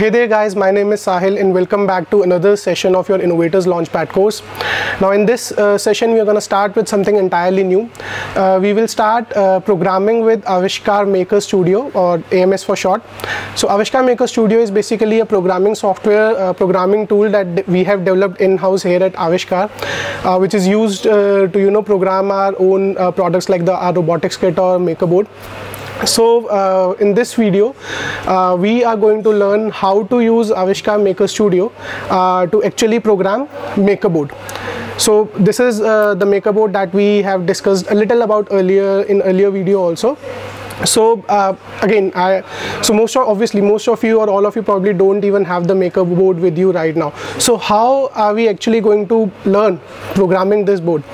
Hey there guys, my name is Sahil and welcome back to another session of your Innovators Launchpad course. Now in this uh, session we are going to start with something entirely new. Uh, we will start uh, programming with Avishkaar Maker Studio or AMS for short. So Avishkaar Maker Studio is basically a programming software uh, programming tool that we have developed in-house here at Avishkaar uh, which is used uh, to you know program our own products like the our robotics kit or MakerBoard so uh, in this video uh, we are going to learn how to use Avishkaar Maker Studio uh, to actually program MakerBoard so this is uh, the MakerBoard that we have discussed a little about earlier in earlier video also so uh, again I so most of obviously most of you or all of you probably don't even have the maker board with you right now. So how are we actually going to learn programming this board?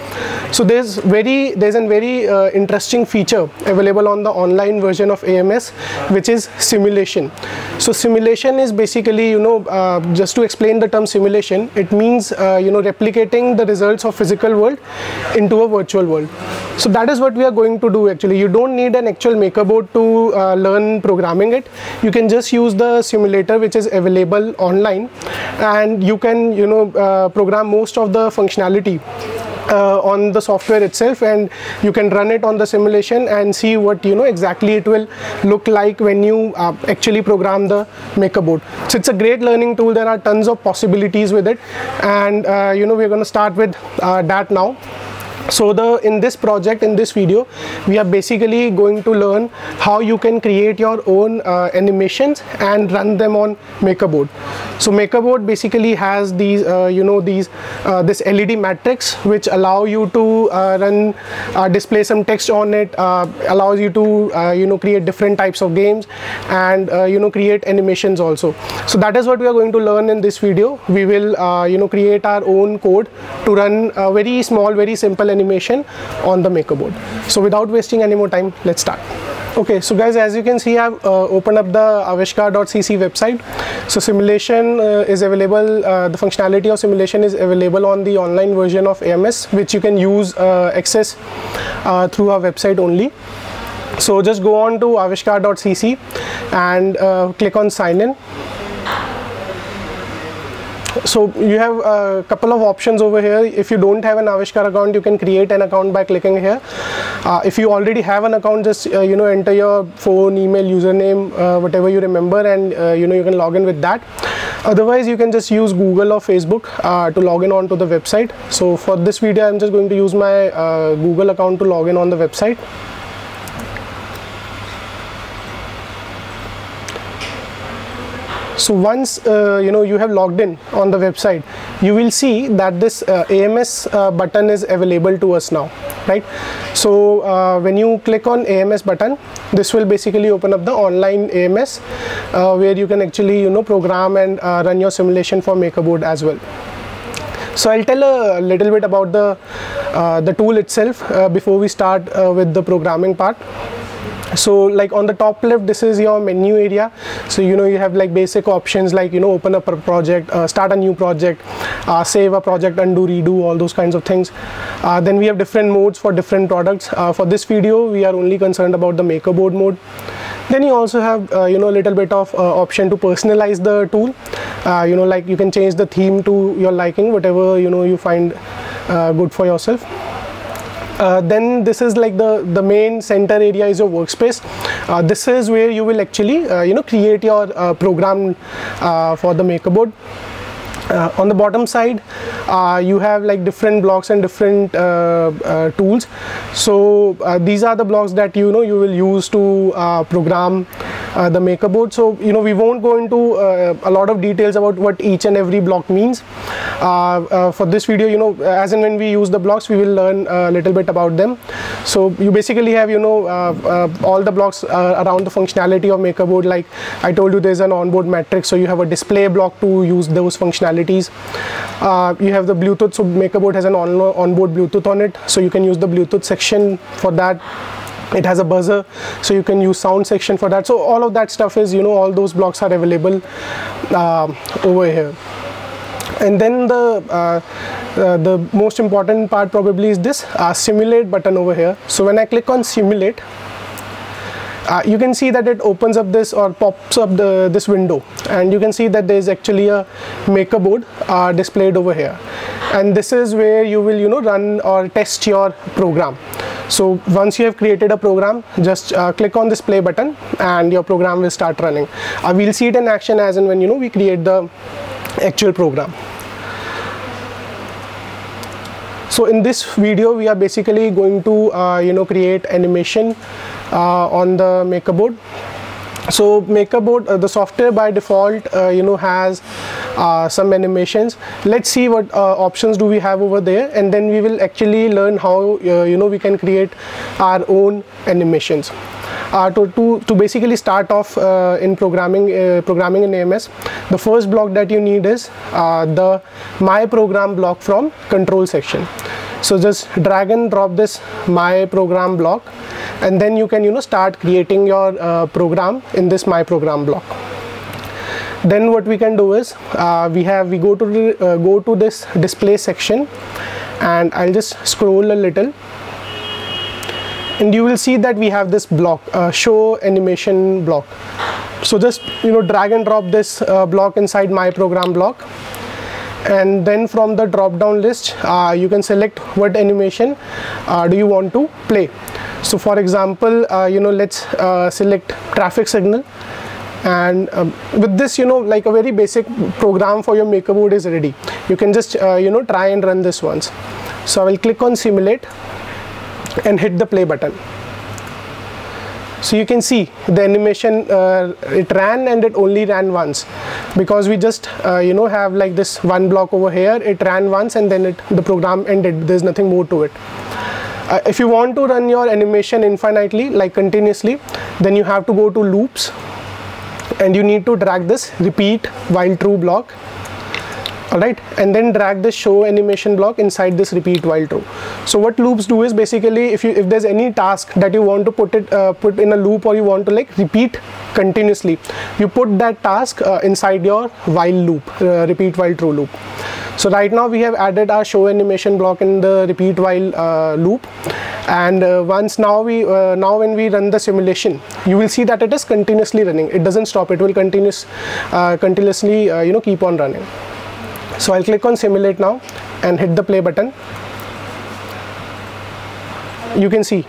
So there's very there's a very uh, interesting feature available on the online version of AMS which is simulation. So simulation is basically you know uh, just to explain the term simulation it means uh, you know replicating the results of physical world into a virtual world so that is what we are going to do actually. You don't need an actual MakerBoard to uh, learn programming it. You can just use the simulator which is available online. And you can you know uh, program most of the functionality uh, on the software itself. And you can run it on the simulation and see what you know exactly it will look like when you uh, actually program the MakerBoard. So it's a great learning tool. There are tons of possibilities with it. And uh, you know we're going to start with uh, that now so the in this project in this video we are basically going to learn how you can create your own uh, animations and run them on MakerBoard. So MakerBoard basically has these uh, you know these uh, this LED matrix which allow you to uh, run uh, display some text on it uh, allows you to you know create different types of games and you know create animations also. So that is what we are going to learn in this video. We will you know create our own code to run a very small very simple animation on the MakerBoard. So without wasting any more time, let's start. Okay, so guys, as you can see, I've uh, opened up the avishkaar.cc website. So simulation uh, is available, uh, the functionality of simulation is available on the online version of AMS, which you can use uh, access uh, through our website only. So just go on to avishkaar.cc and uh, click on sign in so you have a couple of options over here. If you don't have an Avishkaar account you can create an account by clicking here. Uh, if you already have an account just uh, you know enter your phone email username uh, whatever you remember and uh, you know you can log in with that. Otherwise you can just use Google or Facebook uh, to log in onto the website. So for this video I'm just going to use my uh, Google account to log in on the website so once uh, you know you have logged in on the website you will see that this uh, AMS uh, button is available to us now right? So uh, when you click on AMS button this will basically open up the online AMS uh, where you can actually you know program and uh, run your simulation for MakerBoard as well. So I'll tell a little bit about the the tool itself before we start with the programming part so like on the top left this is your menu area. So you know you have like basic options like you know open up a project uh, start a new project uh, save a project undo redo all those kinds of things. Uh, then we have different modes for different products. Uh, for this video we are only concerned about the MakerBoard mode. Then you also have uh, you know a little bit of uh, option to personalize the tool. You know like you can change the theme to your liking whatever you know you find good for yourself uh, then this is like the the main center area is your workspace. Uh, this is where you will actually uh, you know create your uh, program uh, for the MakerBoard uh, on the bottom side you have like different blocks and different tools. So these are the blocks that you know you will use to uh, the MakerBoard so you know we won't go into uh, a lot of details about what each and every block means. Uh, uh, for this video you know as and when we use the blocks we will learn a little bit about them. So you basically have you know all the blocks around the functionality of maker board. like I told you there's an onboard matrix. So you have a display block to use those functionalities. Uh, you have the Bluetooth, so maker board has an on onboard Bluetooth on it, so you can use the Bluetooth section for that it has a buzzer so you can use sound section for that. So all of that stuff is you know all those blocks are available uh, over here. And then the uh, uh, the most important part probably is this uh, simulate button over here. So when I click on simulate uh, you can see that it opens up this or pops up the, this window. And you can see that there is actually a maker board uh, displayed over here. And this is where you will you know run or test your program so once you have created a program just uh, click on this play button and your program will start running. Uh, we'll see it in action as and when you know we create the actual program. So in this video we are basically going to uh, you know create animation uh, on the maker board so MakerBoard uh, the software by default uh, you know has uh, some animations. Let's see what uh, options do we have over there and then we will actually learn how uh, you know we can create our own animations. Uh, to, to, to basically start off in programming programming in AMS the first block that you need is the my program block from control section. So just drag and drop this my program block and then you can you know start creating your uh, program in this my program block then what we can do is uh, we have we go to uh, go to this display section and I'll just scroll a little. And you will see that we have this block uh, show animation block. So just you know drag and drop this uh, block inside my program block. And then from the drop down list uh, you can select what animation uh, do you want to play. So for example you know let's select traffic signal and um, with this you know like a very basic program for your maker board is ready. You can just uh, you know try and run this once. So I will click on simulate and hit the play button. So you can see the animation uh, it ran and it only ran once. Because we just uh, you know have like this one block over here it ran once and then it the program ended. There's nothing more to it. Uh, if you want to run your animation infinitely like continuously then you have to go to loops and you need to drag this repeat while true block. Alright? And then drag the show animation block inside this repeat while true. So what loops do is basically if you if there's any task that you want to put it uh, put in a loop or you want to like repeat continuously you put that task uh, inside your while loop uh, repeat while true loop so right now we have added our show animation block in the repeat while uh, loop. And uh, once now we uh, now when we run the simulation you will see that it is continuously running. It doesn't stop. It will continuous continuously you know keep on running. So I'll click on simulate now and hit the play button. You can see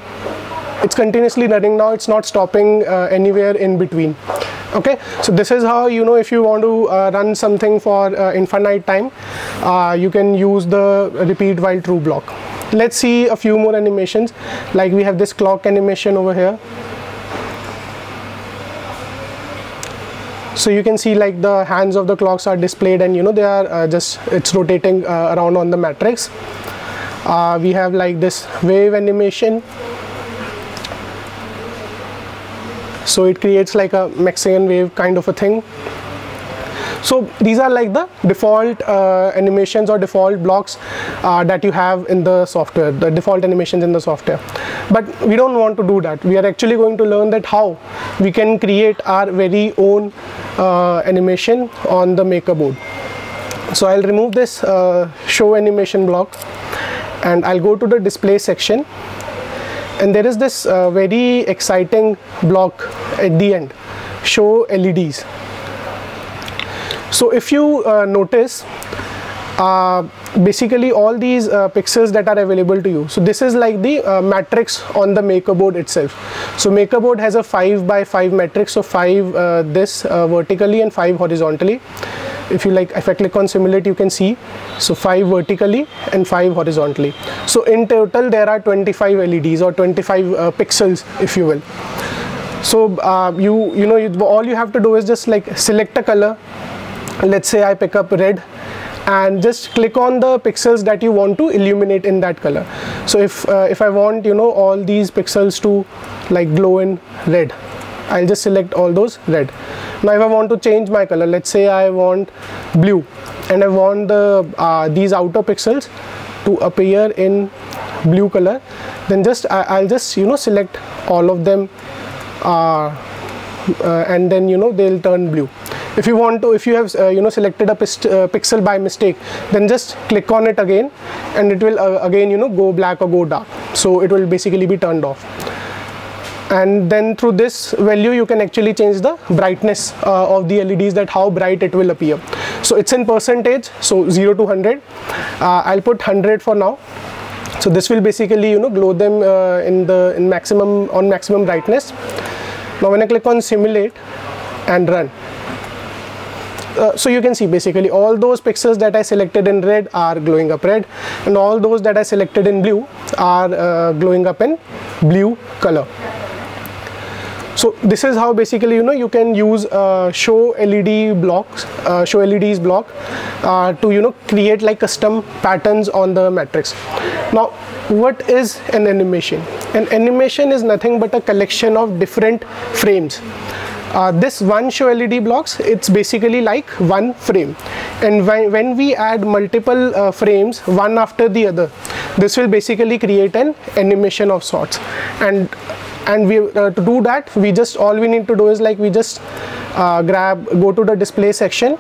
it's continuously running now. It's not stopping uh, anywhere in between. Okay? So this is how you know if you want to uh, run something for uh, infinite time uh, you can use the repeat while true block. Let's see a few more animations. Like we have this clock animation over here. So you can see like the hands of the clocks are displayed and you know they are uh, just it's rotating uh, around on the matrix. We have like this wave animation so it creates like a Mexican wave kind of a thing. So these are like the default uh, animations or default blocks uh, that you have in the software the default animations in the software. But we don't want to do that. We are actually going to learn that how we can create our very own uh, animation on the maker board. So I'll remove this uh, show animation block and I'll go to the display section and there is this uh, very exciting block at the end. Show LEDs so if you uh, notice uh, basically all these uh, pixels that are available to you. So this is like the uh, matrix on the maker board itself. So maker board has a 5 by 5 matrix. So 5 uh, this vertically and 5 horizontally if you like if I click on simulate you can see. So 5 vertically and 5 horizontally. So in total there are 25 LEDs or 25 uh, pixels if you will. So you you know you, all you have to do is just like select a color. Let's say I pick up red and just click on the pixels that you want to illuminate in that color. So if uh, if I want you know all these pixels to like glow in red I'll just select all those red. Now if I want to change my color let's say I want blue and I want the uh, these outer pixels to appear in blue color then just I, will just you know select all of them uh, uh, and then you know they'll turn blue. If you want to if you have uh, you know selected a uh, pixel by mistake then just click on it again and it will uh, again you know go black or go dark. So it will basically be turned off and then through this value you can actually change the brightness uh, of the LEDs that how bright it will appear. So it's in percentage so 0 to 100 uh, I'll put 100 for now. So this will basically you know glow them uh, in the in maximum on maximum brightness. Now when I click on simulate and run uh, so you can see basically all those pixels that I selected in red are glowing up red and all those that I selected in blue are uh, glowing up in blue color so this is how basically you know you can use uh, show LED blocks uh, show LEDs block uh, to you know create like custom patterns on the matrix. Now what is an animation? An animation is nothing but a collection of different frames. Uh, this one show LED blocks it's basically like one frame. And when, when we add multiple uh, frames one after the other this will basically create an animation of sorts. And and we uh, to do that we just all we need to do is like we just uh, grab go to the display section.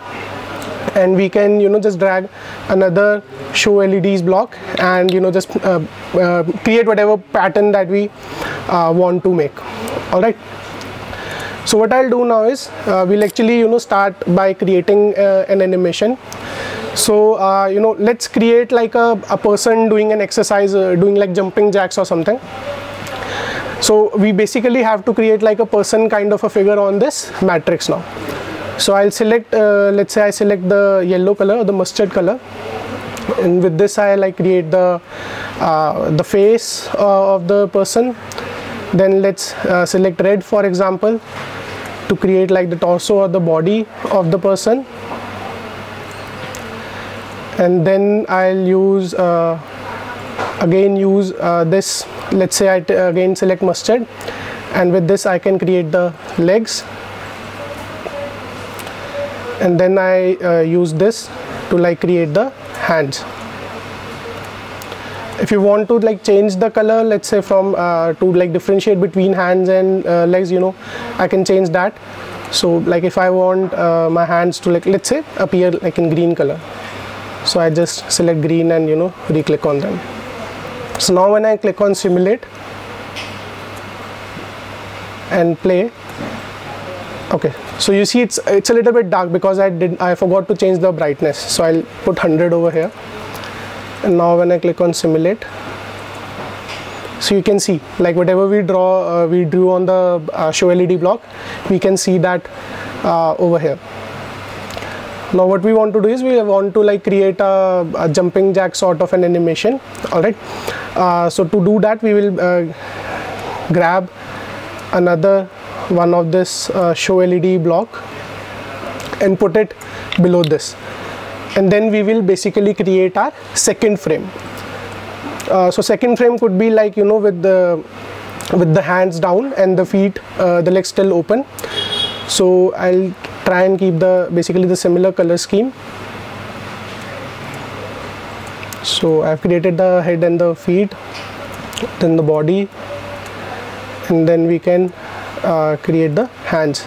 And we can you know just drag another show LEDs block and you know just uh, uh, create whatever pattern that we uh, want to make. All right? So what I'll do now is uh, we'll actually you know start by creating an animation. So you know let's create like a, a person doing an exercise doing like jumping jacks or something so we basically have to create like a person kind of a figure on this matrix now. So I'll select uh, let's say I select the yellow color the mustard color. And with this I like create the uh, the face uh, of the person. Then let's uh, select red for example to create like the torso or the body of the person. And then I'll use uh, again use uh, this let's say I again select mustard and with this I can create the legs. And then I uh, use this to like create the hands. If you want to like change the color let's say from uh, to like differentiate between hands and uh, legs you know I can change that. So like if I want uh, my hands to like let's say appear like in green color. So I just select green and you know re-click on them so now when I click on simulate and play okay. So you see it's it's a little bit dark because I did I forgot to change the brightness. So I'll put 100 over here. And now when I click on simulate so you can see like whatever we draw uh, we drew on the uh, show LED block we can see that uh, over here now what we want to do is we want to like create a, a jumping jack sort of an animation. All right? Uh, so to do that we will uh, grab another one of this uh, show LED block and put it below this. And then we will basically create our second frame. Uh, so second frame could be like you know with the with the hands down and the feet uh, the legs still open. So I'll try and keep the basically the similar color scheme. So I've created the head and the feet then the body and then we can uh, create the hands.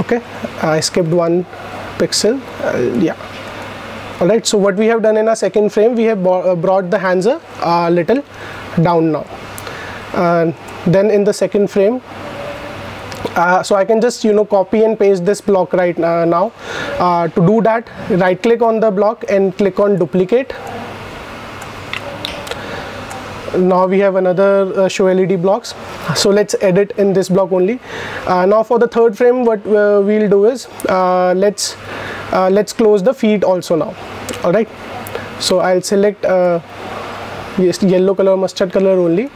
Okay I skipped one pixel uh, yeah. Alright so what we have done in our second frame we have uh, brought the hands a little down now uh, then in the second frame uh, so I can just you know copy and paste this block right uh, now. Uh, to do that right click on the block and click on duplicate. Now we have another uh, show LED blocks. So let's edit in this block only. Uh, now for the third frame what uh, we'll do is let's let's close the feet also now. All right? So I'll select yellow color mustard color only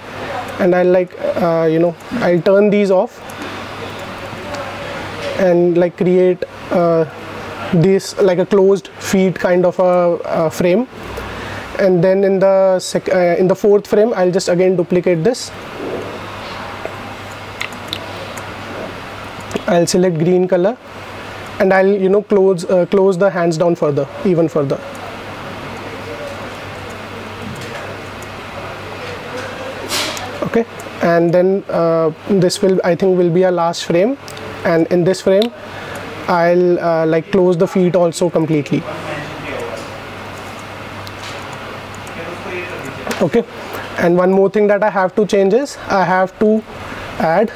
and I'll like uh, you know I'll turn these off and like create uh, this like a closed feet kind of a, a frame. And then in the sec uh, in the fourth frame I'll just again duplicate this. I'll select green color and I'll you know close uh, close the hands down further even further okay and then uh, this will I think will be a last frame. And in this frame I'll uh, like close the feet also completely. Okay. And one more thing that I have to change is I have to add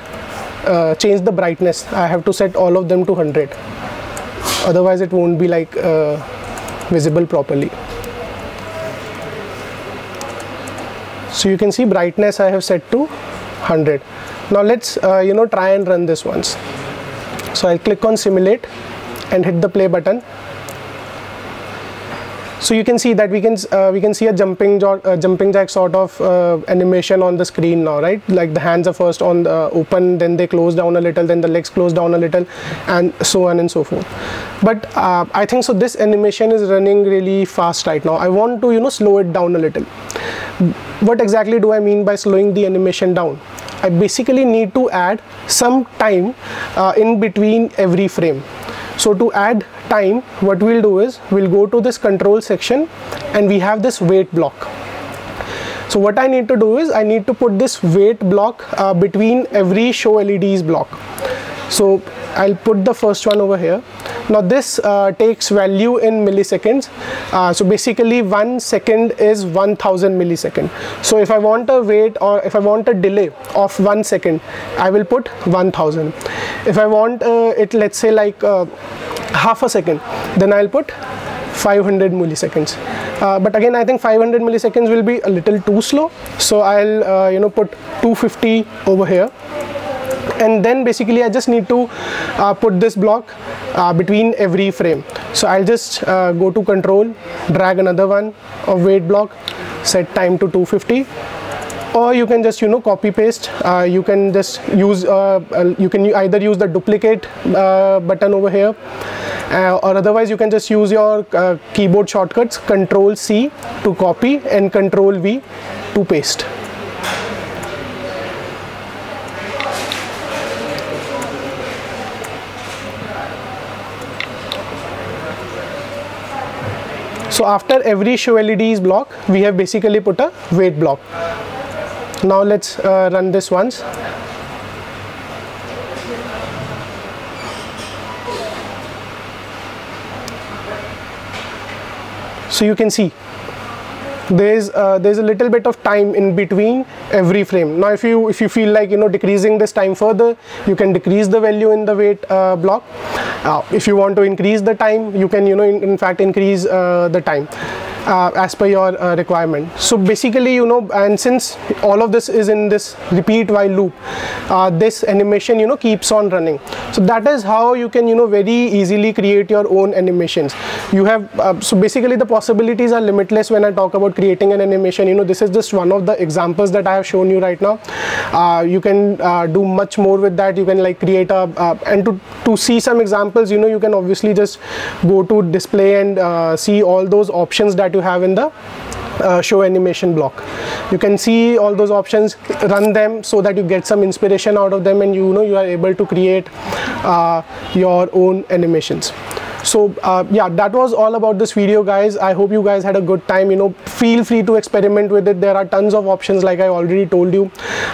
uh, change the brightness. I have to set all of them to 100 otherwise it won't be like uh, visible properly. So you can see brightness I have set to 100 now let's uh, you know try and run this once. So I'll click on simulate and hit the play button. So you can see that we can uh, we can see a jumping uh, jumping jack sort of uh, animation on the screen now right? Like the hands are first on the open then they close down a little then the legs close down a little and so on and so forth. But uh, i think so this animation is running really fast right now. I want to you know slow it down a little. What exactly do i mean by slowing the animation down i basically need to add some time uh, in between every frame. So to add time what we'll do is we'll go to this control section and we have this wait block. So what I need to do is I need to put this wait block uh, between every show LEDs block so I'll put the first one over here. Now this uh, takes value in milliseconds. Uh, so basically one second is 1000 millisecond. So if I want a wait or if I want a delay of one second I will put 1000 if I want uh, it let's say like uh, half a second then I'll put 500 milliseconds. Uh, but again I think 500 milliseconds will be a little too slow. So I'll uh, you know put 250 over here and then basically I just need to uh, put this block uh, between every frame. So I'll just uh, go to control drag another one of wait block set time to 250 or you can just you know copy paste. Uh, you can just use uh, uh, you can either use the duplicate button over here. Or otherwise you can just use your keyboard shortcuts control C to copy and control V to paste so after every show LEDs block we have basically put a wait block. Now let's uh, run this once. So you can see there's uh, there's a little bit of time in between every frame. Now if you if you feel like you know decreasing this time further you can decrease the value in the wait uh, block. Uh, if you want to increase the time you can you know in, in fact increase uh, the time uh, as per your uh, requirement. So basically you know and since all of this is in this repeat while loop uh, this animation you know keeps on running. So that is how you can you know very easily create your own animations. You have uh, so basically the possibilities are limitless when I talk about creating an animation. You know this is just one of the examples that I have shown you right now. Uh, you can uh, do much more with that. You can like create a and to to see some examples you know you can obviously just go to display and see all those options that that you have in the uh, show animation block. You can see all those options run them so that you get some inspiration out of them and you know you are able to create uh, your own animations so uh, yeah that was all about this video guys. I hope you guys had a good time. You know feel free to experiment with it. There are tons of options like i already told you.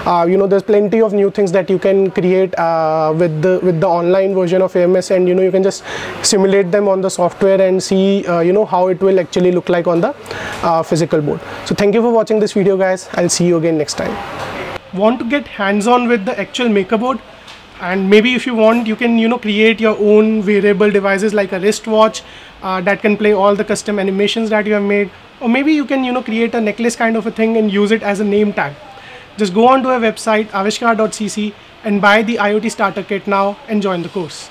Uh, you know there's plenty of new things that you can create uh, with the with the online version of ams and you know you can just simulate them on the software and see uh, you know how it will actually look like on the uh, physical board. So thank you for watching this video guys. I'll see you again next time. Want to get hands-on with the actual MakerBoard and maybe if you want you can you know create your own wearable devices like a wristwatch uh, that can play all the custom animations that you have made. Or maybe you can you know create a necklace kind of a thing and use it as a name tag. Just go on to our website avishkaar.cc and buy the IoT starter kit now and join the course